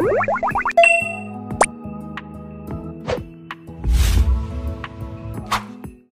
you